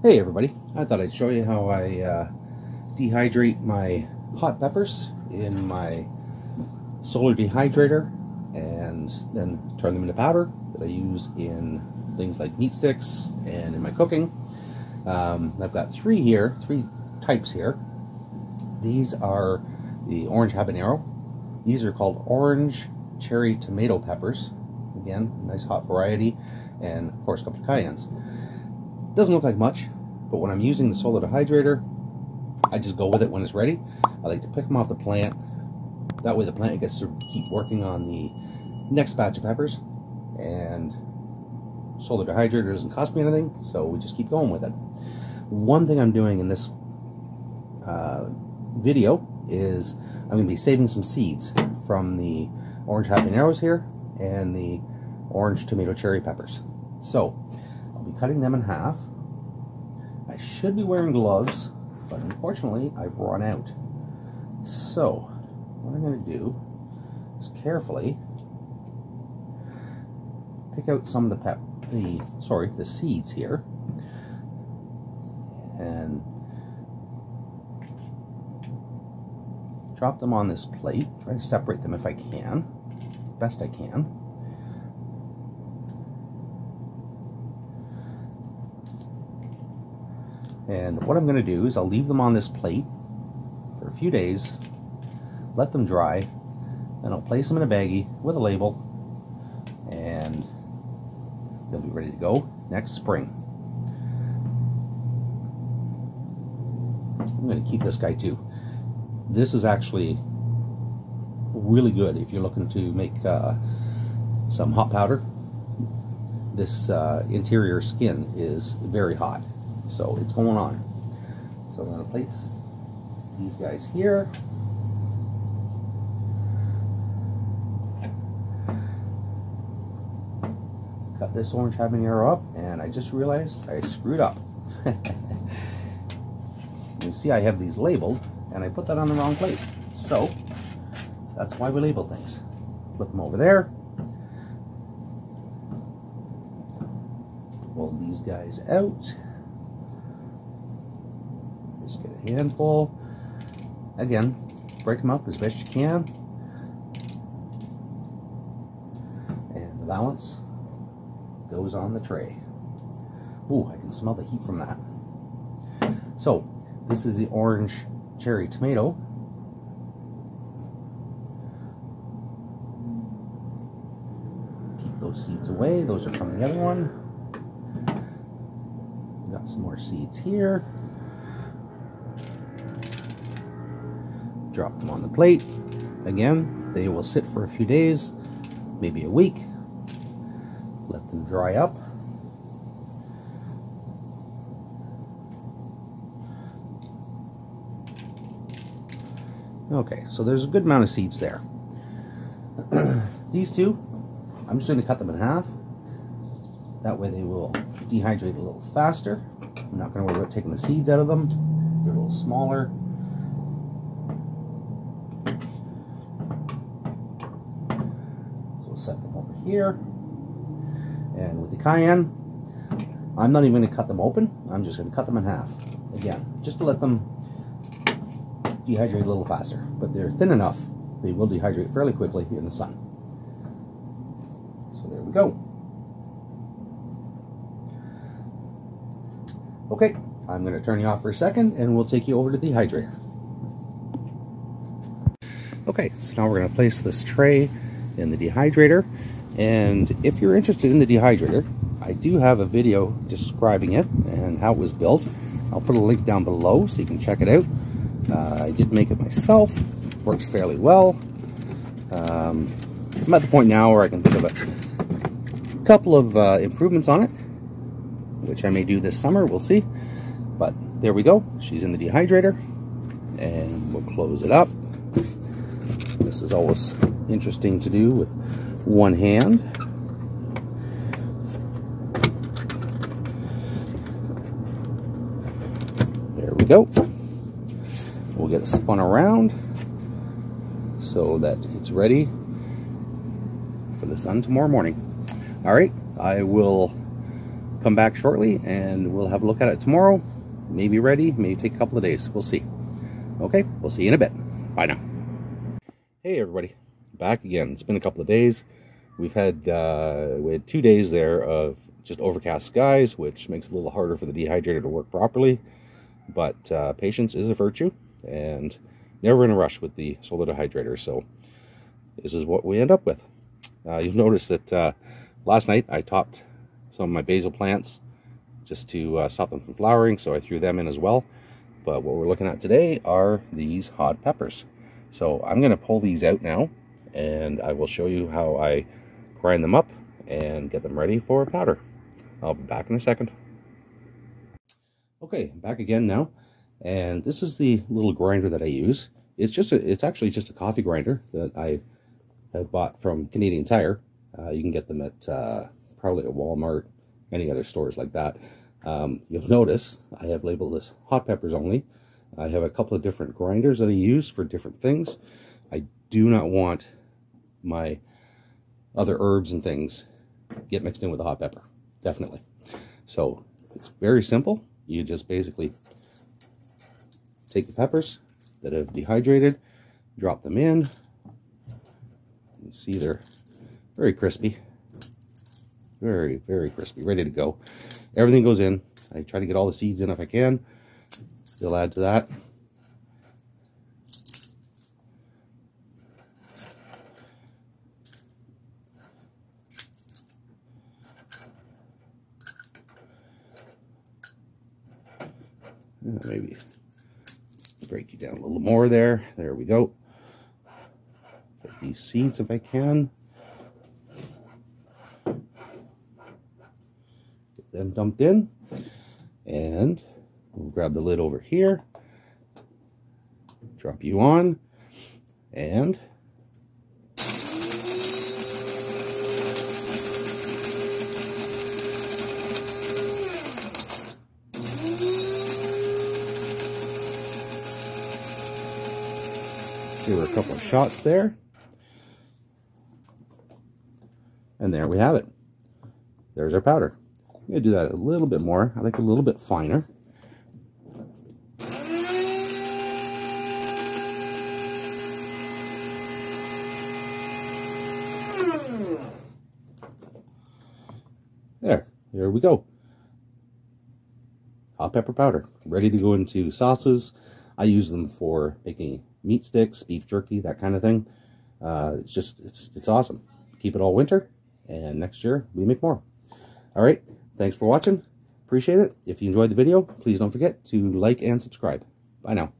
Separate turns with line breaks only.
Hey everybody, I thought I'd show you how I uh, dehydrate my hot peppers in my solar dehydrator and then turn them into powder that I use in things like meat sticks and in my cooking. Um, I've got three here, three types here. These are the orange habanero. These are called orange cherry tomato peppers. Again, nice hot variety and of course a couple of cayennes. Doesn't look like much, but when I'm using the solar dehydrator, I just go with it when it's ready. I like to pick them off the plant. That way the plant gets to keep working on the next batch of peppers. And solar dehydrator doesn't cost me anything, so we just keep going with it. One thing I'm doing in this uh, video is I'm going to be saving some seeds from the orange habaneros here and the orange tomato cherry peppers. So I'll be cutting them in half. I should be wearing gloves, but unfortunately I've run out. So what I'm going to do is carefully pick out some of the pep the sorry the seeds here and drop them on this plate try to separate them if I can best I can And what I'm going to do is I'll leave them on this plate for a few days, let them dry, and I'll place them in a baggie with a label, and they'll be ready to go next spring. I'm going to keep this guy too. This is actually really good if you're looking to make uh, some hot powder. This uh, interior skin is very hot. So it's going on. So I'm going to place these guys here. Cut this orange habanero up, and I just realized I screwed up. you see I have these labeled, and I put that on the wrong plate. So, that's why we label things. Flip them over there. Pull these guys out handful. Again, break them up as best you can. And the balance goes on the tray. Ooh, I can smell the heat from that. So, this is the orange cherry tomato. Keep those seeds away. Those are from the other one. we Got some more seeds here. Drop them on the plate. Again, they will sit for a few days, maybe a week. Let them dry up. Okay, so there's a good amount of seeds there. These two, I'm just going to cut them in half. That way they will dehydrate a little faster. I'm not going to worry about taking the seeds out of them. They're a little smaller. Set them over here. And with the cayenne, I'm not even going to cut them open. I'm just going to cut them in half. Again, just to let them dehydrate a little faster. But they're thin enough, they will dehydrate fairly quickly in the sun. So there we go. Okay, I'm going to turn you off for a second and we'll take you over to the dehydrator. Okay, so now we're going to place this tray in the dehydrator. And if you're interested in the dehydrator, I do have a video describing it and how it was built. I'll put a link down below so you can check it out. Uh, I did make it myself. Works fairly well. Um, I'm at the point now where I can think of a couple of uh, improvements on it, which I may do this summer. We'll see. But there we go. She's in the dehydrator. And we'll close it up. This is always interesting to do with one hand. There we go. We'll get it spun around so that it's ready for the sun tomorrow morning. All right, I will come back shortly and we'll have a look at it tomorrow. Maybe ready, maybe take a couple of days. We'll see. Okay, we'll see you in a bit. Bye now. Hey everybody, back again. It's been a couple of days. We've had uh, we had two days there of just overcast skies, which makes it a little harder for the dehydrator to work properly. But uh, patience is a virtue, and never in a rush with the solar dehydrator. So this is what we end up with. Uh, you'll notice that uh, last night I topped some of my basil plants just to uh, stop them from flowering, so I threw them in as well. But what we're looking at today are these hot peppers. So I'm going to pull these out now, and I will show you how I grind them up and get them ready for powder. I'll be back in a second. Okay, back again now. And this is the little grinder that I use. It's just a, it's actually just a coffee grinder that I have bought from Canadian Tire. Uh, you can get them at uh, probably at Walmart, any other stores like that. Um, you'll notice I have labeled this hot peppers only. I have a couple of different grinders that I use for different things. I do not want my other herbs and things get mixed in with the hot pepper definitely. So it's very simple. You just basically take the peppers that have dehydrated, drop them in. You see they're very crispy. Very, very crispy, ready to go. Everything goes in. I try to get all the seeds in if I can. Still add to that. Maybe break you down a little more there. There we go. Get these seeds if I can. Get them dumped in. And we'll grab the lid over here. Drop you on. And Give her a couple of shots there. And there we have it. There's our powder. I'm going to do that a little bit more. I like a little bit finer. There, there we go. Hot pepper powder, ready to go into sauces. I use them for making meat sticks, beef jerky, that kind of thing. Uh, it's just, it's, it's awesome. Keep it all winter, and next year we make more. All right, thanks for watching. Appreciate it. If you enjoyed the video, please don't forget to like and subscribe. Bye now.